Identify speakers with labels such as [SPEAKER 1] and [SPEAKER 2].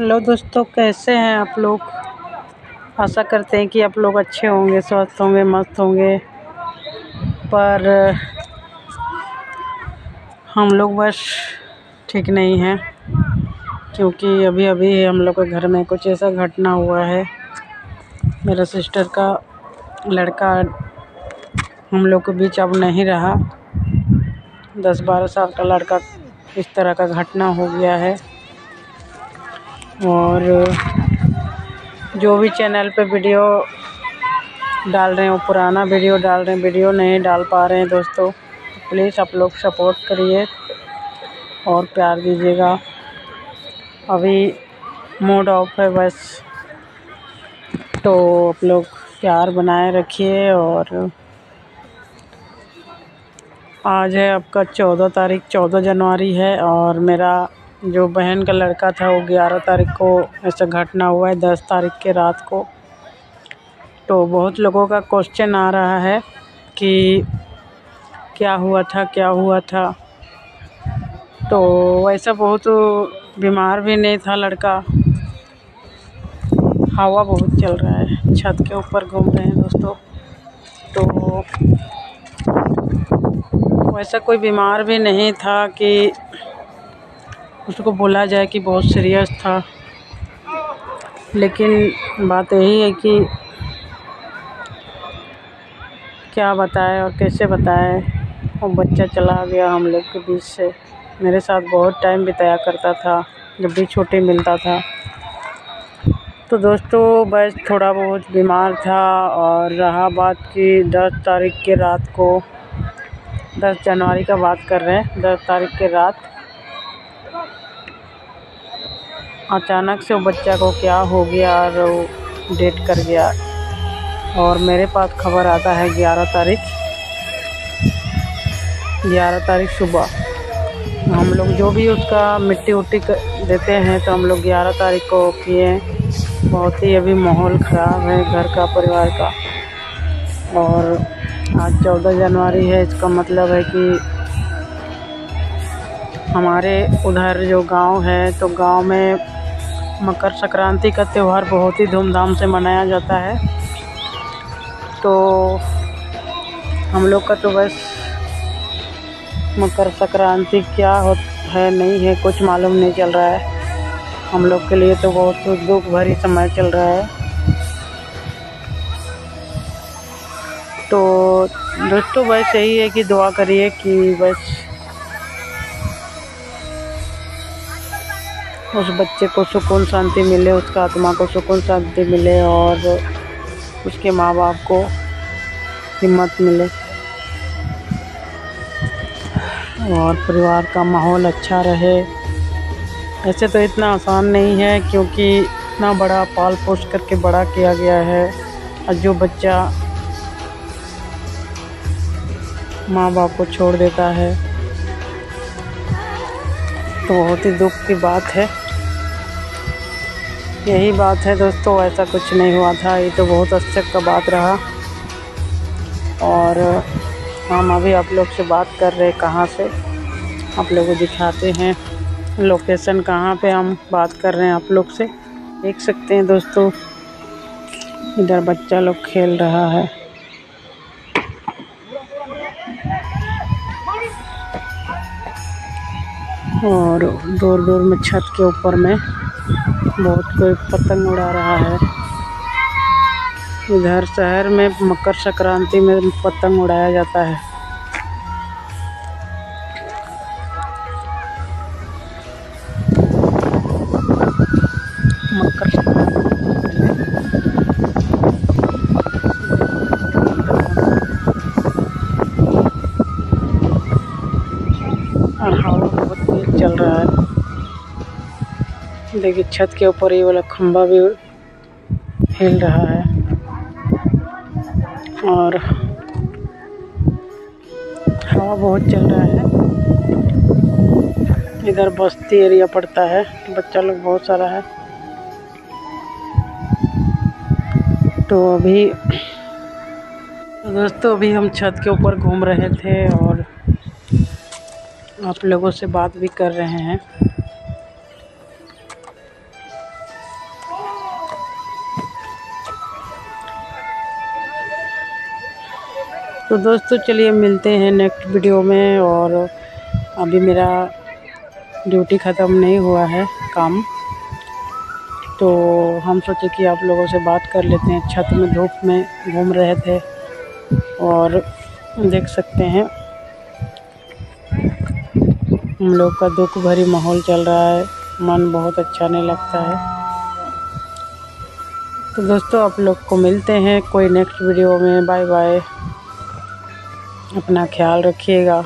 [SPEAKER 1] Hello दोस्तों, कैसे हैं आप लोग? आशा करते हैं कि आप लोग अच्छे होंगे, स्वस्थ होंगे, मस्त होंगे। पर हम लोग बस ठीक नहीं हैं, क्योंकि अभी अभी हम लोग के घर में कुछ ऐसा घटना हुआ है। मेरा सिस्टर का लड़का हम लोग के बीच अब नहीं रहा। दस बारह साल का लड़का इस तरह का घटना हो गया है। और जो भी चैनल पे वीडियो डाल रहे हैं, वो पुराना वीडियो डाल रहे हैं वीडियो नहीं डाल पा रहे हैं दोस्तों प्लीज़ आप लोग सपोर्ट करिए और प्यार दीजिएगा। अभी मूड ऑफ़ है बस तो आप लोग प्यार बनाए रखिए और आज है आपका चौदह तारीख, चौदह जनवरी है और मेरा जो बहन का लड़का था वो ग्यारह तारीख को ऐसा घटना हुआ है, दस तारीख के रात को। तो बहुत लोगों का क्वेश्चन आ रहा है कि क्या हुआ था, क्या हुआ था। तो वैसा बहुत बीमार भी नहीं था लड़का। हवा बहुत चल रहा है, छत के ऊपर घूम रहे हैं दोस्तों। तो वैसा कोई बीमार भी नहीं था कि उसको बोला जाए कि बहुत सीरियस था। लेकिन बात यही है कि क्या बताएँ और कैसे बताएँ। वो बच्चा चला गया हम लोग के बीच से। मेरे साथ बहुत टाइम बिताया करता था, जब भी छुट्टी मिलता था। तो दोस्तों, बस थोड़ा बहुत बीमार था और रहा बात कि दस तारीख के रात को, दस जनवरी का बात कर रहे हैं, दस तारीख के रात। अचानक से वो बच्चा को क्या हो गया और वो डेट कर गया। और मेरे पास खबर आता है ग्यारह तारीख ग्यारह तारीख सुबह। हम लोग जो भी उसका मिट्टी उट्टी देते हैं तो हम लोग ग्यारह तारीख को किए बहुत ही अभी माहौल ख़राब है घर का, परिवार का। और आज चौदह जनवरी है, इसका मतलब है कि हमारे उधर जो गाँव है तो गाँव में मकर संक्रांति का त्यौहार बहुत ही धूमधाम से मनाया जाता है। तो हम लोग का तो बस मकर संक्रांति क्या हो, है, नहीं है, कुछ मालूम नहीं चल रहा है। हम लोग के लिए तो बहुत दुख भरी समय चल रहा है। तो दोस्तों, बस यही है कि दुआ करिए कि बस उस बच्चे को सुकून शांति मिले, उसका आत्मा को सुकून शांति मिले और उसके माँ बाप को हिम्मत मिले। और परिवार का माहौल अच्छा रहे। ऐसे तो इतना आसान नहीं है क्योंकि इतना बड़ा पाल पोस करके बड़ा किया गया है। और जो बच्चा माँ बाप को छोड़ देता है तो बहुत ही दुख की बात है। यही बात है दोस्तों, ऐसा कुछ नहीं हुआ था। ये तो बहुत अच्छा का बात रहा। और, हम अभी आप लोग से बात कर रहे हैं कहाँ से। आप लोगों को दिखाते हैं लोकेशन कहाँ पे हम बात कर रहे हैं आप लोग से। देख सकते हैं दोस्तों, इधर बच्चा लोग खेल रहा है। और दूर दूर में छत के ऊपर में बहुत कोई पतंग उड़ा रहा है। इधर शहर में मकर संक्रांति में पतंग उड़ाया जाता है। मकर और हवा बहुत तेज चल रहा है। देखिए, छत के ऊपर ये वाला खंबा भी हिल रहा है। और हवा बहुत चल रहा है। इधर बस्ती एरिया पड़ता है। बच्चा लोग बहुत सारा है। तो अभी दोस्तों, अभी हम छत के ऊपर घूम रहे थे और आप लोगों से बात भी कर रहे हैं। तो दोस्तों चलिए मिलते हैं नेक्स्ट वीडियो में और अभी मेरा ड्यूटी ख़त्म नहीं हुआ है काम तो हम सोचे कि आप लोगों से बात कर लेते हैं। छत में धूप में घूम रहे थे और देख सकते हैं हम लोग का दुख भरी माहौल चल रहा है। मन बहुत अच्छा नहीं लगता है। तो दोस्तों आप लोग को मिलते हैं कोई नेक्स्ट वीडियो में। बाय बाय अपना ख्याल रखिएगा।